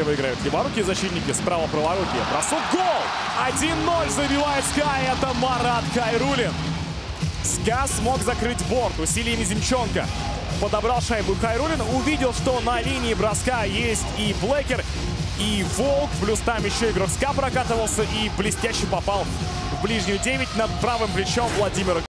слева играют леворукие защитники, справа праворукие. Бросок, гол! 1-0 забивает СКА, это Марат Хайруллин. СКА смог закрыть борт усилиями Зимченко. Подобрал шайбу Хайруллин, увидел, что на линии броска есть и Блэкер, и Волк, плюс там еще игрок СКА прокатывался и блестяще попал в ближнюю 9 над правым плечом Владимира